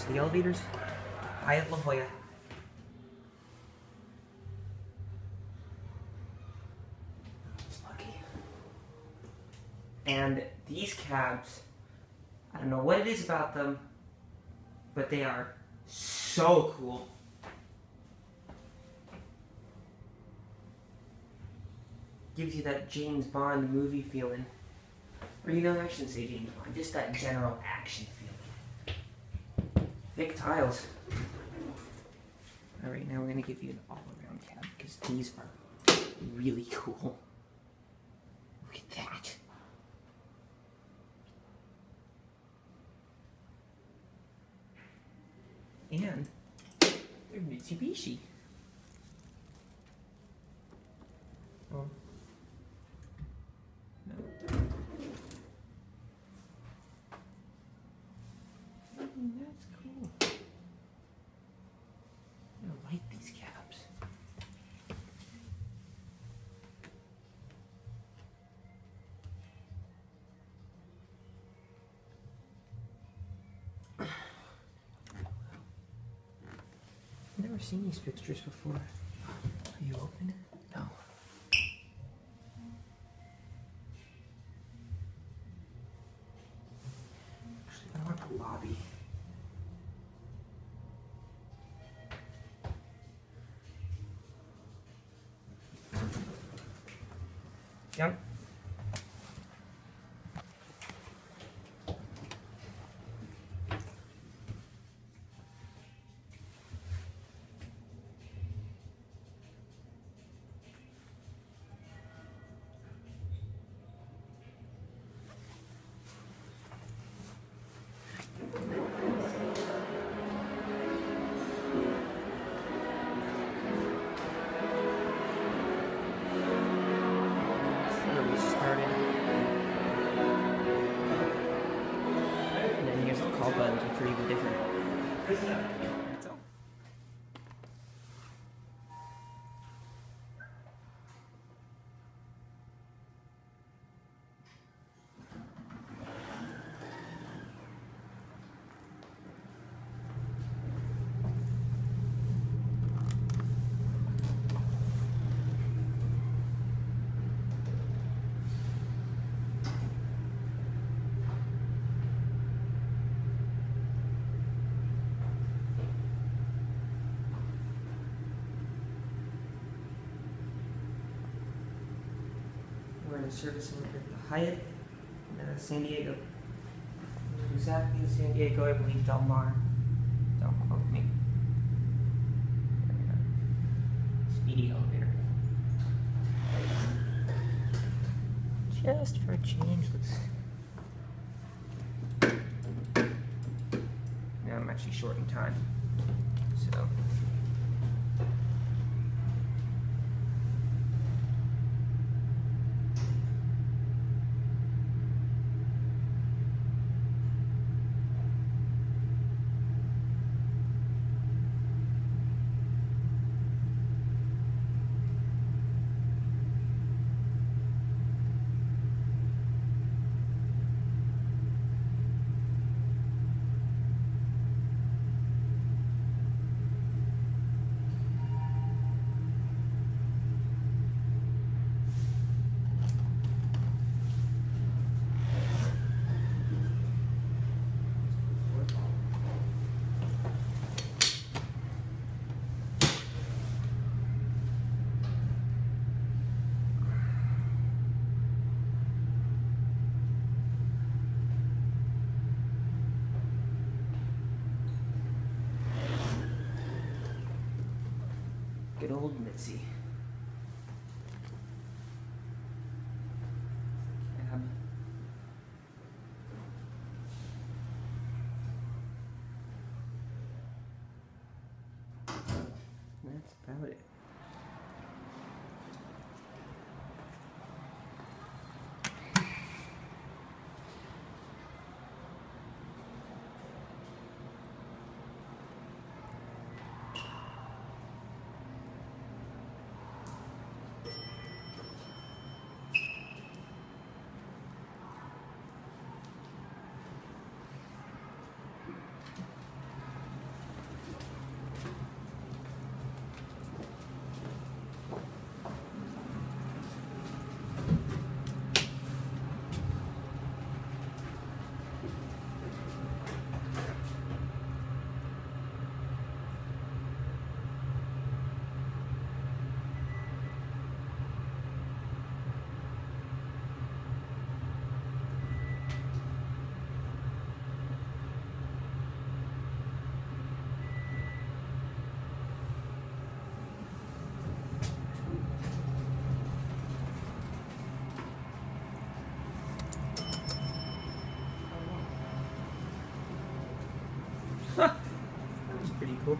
So the elevators, Hyatt La Jolla. And these cabs, I don't know what it is about them, but they are so cool. Gives you that James Bond movie feeling. Or you know, I shouldn't say James Bond, just that general action. Thick tiles. Alright, now we're gonna give you an all-around cab because these are really cool. Look at that. And they're Mitsubishi. Oh. No. Mm, that's cool. I like these cabs. Never seen these fixtures before. Are you open? No. Actually, I want the lobby. Yep. Service center at the Hyatt uh, San Diego. Exactly San Diego, I believe Del Mar. Don't quote me. Speedy elevator. Just for a change, let's. Now I'm actually short in time. So. Good old Mitzi. That's about it. Was